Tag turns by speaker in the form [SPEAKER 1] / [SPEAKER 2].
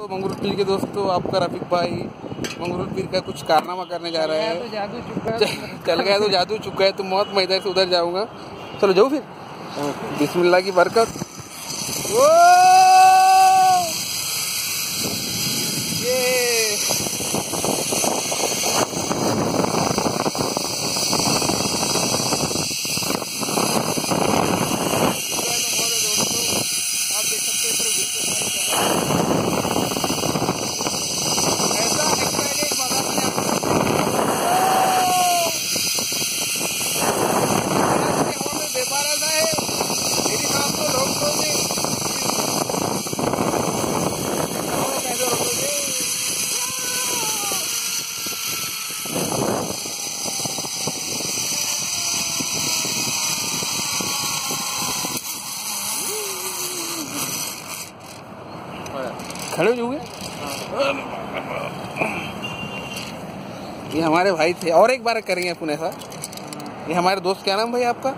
[SPEAKER 1] तो मंगरूल पीर के दोस्तों आपका रफीक भाई मंगरूल पीर का कुछ कारनामा करने जा रहा है।
[SPEAKER 2] तो जादू चुका
[SPEAKER 1] चल गया तो जादू चुका है तो मौत मैं इधर से उधर जाऊँगा। चलो जाऊँ फिर। बिस्मिल्लाह की बरकत। ओ ये आप देख सकते हैं पूरे व्हील के साथ चल रहा है। ऐसा excited वाला मैंने आपको हवा में बेपारा सा है मेरी नाम तो रोक दोगे हवा में कैसे रोकोगे खड़े हो ये हमारे भाई थे, और एक बार करेंगे पुणे सा। ये हमारे दोस्त, क्या नाम भाई आपका?